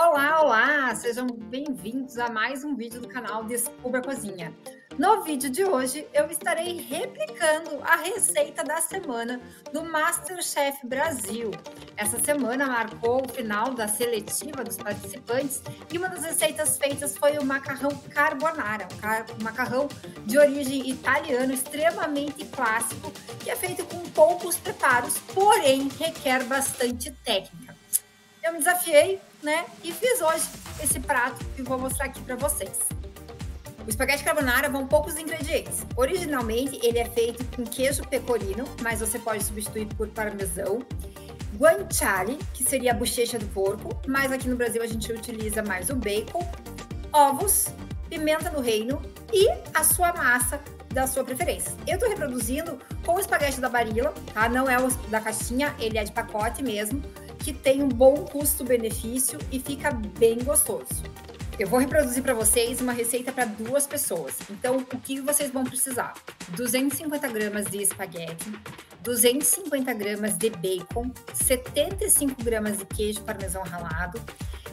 Olá, olá! Sejam bem-vindos a mais um vídeo do canal Descubra Cozinha. No vídeo de hoje, eu estarei replicando a receita da semana do Masterchef Brasil. Essa semana marcou o final da seletiva dos participantes e uma das receitas feitas foi o macarrão carbonara, um macarrão de origem italiana extremamente clássico, que é feito com poucos preparos, porém requer bastante técnica. Eu me desafiei, né, e fiz hoje esse prato e vou mostrar aqui para vocês. O espaguete carbonara vão poucos ingredientes. Originalmente, ele é feito com queijo pecorino, mas você pode substituir por parmesão. Guanciale, que seria a bochecha do porco, mas aqui no Brasil a gente utiliza mais o bacon. Ovos, pimenta do reino e a sua massa da sua preferência. Eu estou reproduzindo com o espaguete da Barilla, tá? Não é o da caixinha, ele é de pacote mesmo, que tem um bom custo-benefício e fica bem gostoso. Eu vou reproduzir para vocês uma receita para duas pessoas. Então, o que vocês vão precisar? 250 gramas de espaguete, 250 gramas de bacon, 75 gramas de queijo parmesão ralado,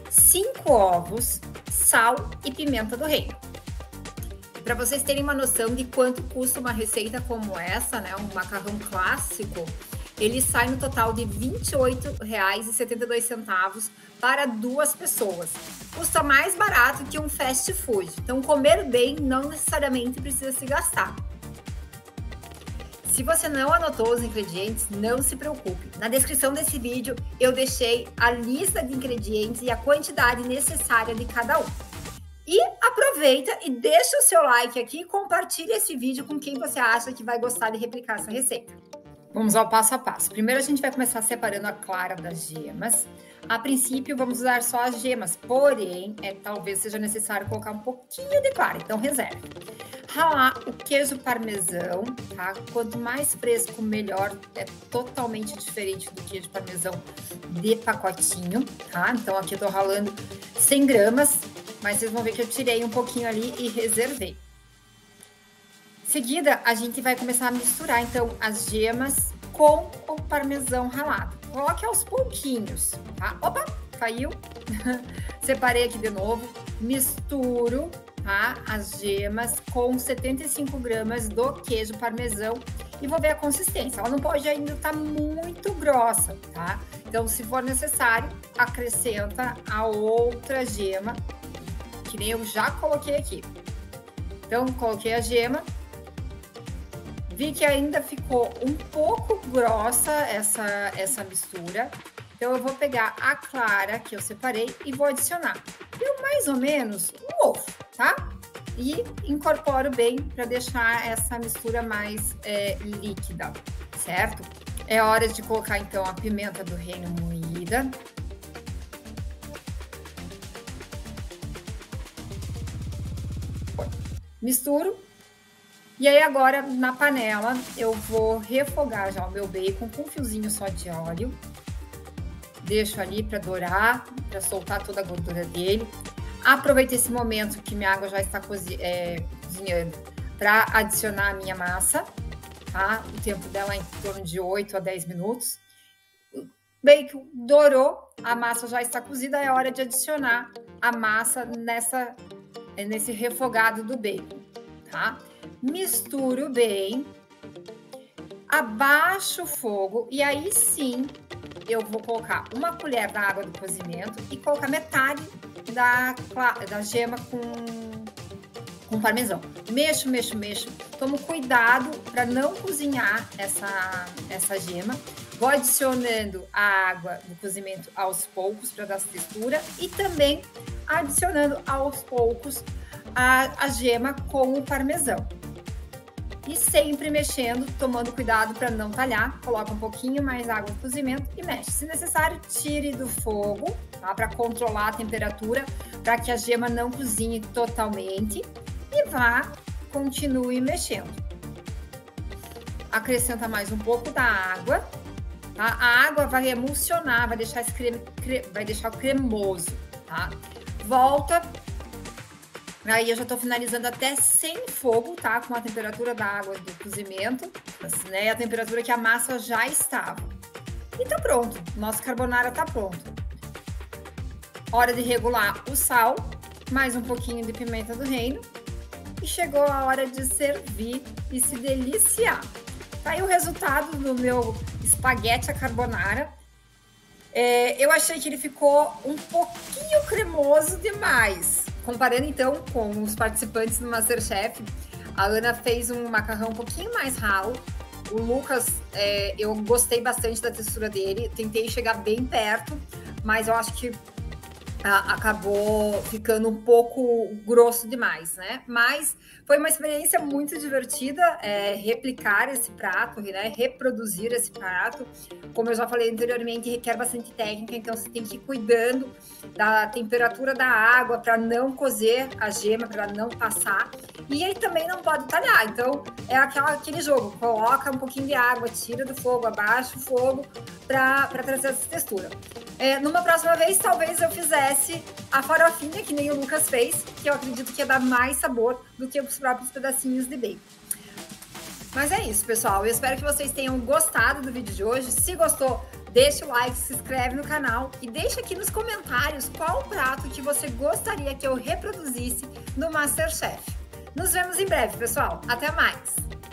5 ovos, sal e pimenta do reino. Para vocês terem uma noção de quanto custa uma receita como essa, né, um macarrão clássico, ele sai no total de R$ 28,72 para duas pessoas. Custa mais barato que um fast food. Então, comer bem não necessariamente precisa se gastar. Se você não anotou os ingredientes, não se preocupe. Na descrição desse vídeo eu deixei a lista de ingredientes e a quantidade necessária de cada um. E aproveita e deixa o seu like aqui e compartilhe esse vídeo com quem você acha que vai gostar de replicar essa receita. Vamos ao passo a passo. Primeiro a gente vai começar separando a clara das gemas. A princípio vamos usar só as gemas, porém é, talvez seja necessário colocar um pouquinho de clara, então reserve. Ralar o queijo parmesão, tá? Quanto mais fresco, melhor. É totalmente diferente do queijo parmesão de pacotinho, tá? Então aqui eu tô ralando 100 gramas, mas vocês vão ver que eu tirei um pouquinho ali e reservei seguida, a gente vai começar a misturar, então, as gemas com o parmesão ralado. Coloque aos pouquinhos, tá? Opa, caiu. Separei aqui de novo. Misturo, tá? As gemas com 75 gramas do queijo parmesão e vou ver a consistência. Ela não pode ainda estar tá muito grossa, tá? Então, se for necessário, acrescenta a outra gema, que nem eu já coloquei aqui. Então, coloquei a gema, Vi que ainda ficou um pouco grossa essa, essa mistura. Então, eu vou pegar a clara que eu separei e vou adicionar. Deu mais ou menos um ovo, tá? E incorporo bem para deixar essa mistura mais é, líquida, certo? É hora de colocar, então, a pimenta do reino moída. Misturo e aí agora na panela eu vou refogar já o meu bacon com um fiozinho só de óleo. Deixo ali para dourar, para soltar toda a gordura dele. Aproveito esse momento que minha água já está é, cozinhando para adicionar a minha massa, tá? O tempo dela é em torno de 8 a 10 minutos. O bacon dourou, a massa já está cozida, é hora de adicionar a massa nessa, nesse refogado do bacon, tá? Misturo bem, abaixo o fogo e aí sim eu vou colocar uma colher da água do cozimento e colocar metade da, da gema com, com parmesão. Mexo, mexo, mexo. Tomo cuidado para não cozinhar essa, essa gema. Vou adicionando a água do cozimento aos poucos para dar textura e também adicionando aos poucos a, a gema com o parmesão e sempre mexendo, tomando cuidado para não talhar. Coloca um pouquinho mais água no cozimento e mexe. Se necessário, tire do fogo, tá? Para controlar a temperatura, para que a gema não cozinhe totalmente e vá, continue mexendo. Acrescenta mais um pouco da água, tá? A água vai emulsionar, vai deixar creme, vai deixar cremoso, tá? Volta Aí eu já tô finalizando até sem fogo, tá? Com a temperatura da água do cozimento, assim, né? A temperatura que a massa já estava. E tá pronto. Nosso carbonara tá pronto. Hora de regular o sal, mais um pouquinho de pimenta do reino. E chegou a hora de servir e se deliciar. Tá aí o resultado do meu espaguete à carbonara. É, eu achei que ele ficou um pouquinho cremoso demais. Comparando então com os participantes do Masterchef, a Ana fez um macarrão um pouquinho mais ralo. O Lucas, é, eu gostei bastante da textura dele. Tentei chegar bem perto, mas eu acho que acabou ficando um pouco grosso demais, né? Mas foi uma experiência muito divertida é, replicar esse prato, né? reproduzir esse prato. Como eu já falei anteriormente, requer bastante técnica, então você tem que ir cuidando da temperatura da água para não cozer a gema, para não passar. E aí também não pode talhar. Então é aquela, aquele jogo: coloca um pouquinho de água, tira do fogo, abaixa o fogo para trazer essa textura. É, numa próxima vez, talvez eu fizesse a farofinha, que nem o Lucas fez, que eu acredito que ia dar mais sabor do que os próprios pedacinhos de bacon. Mas é isso, pessoal. Eu espero que vocês tenham gostado do vídeo de hoje. Se gostou, deixa o like, se inscreve no canal e deixa aqui nos comentários qual prato que você gostaria que eu reproduzisse no Masterchef. Nos vemos em breve, pessoal. Até mais!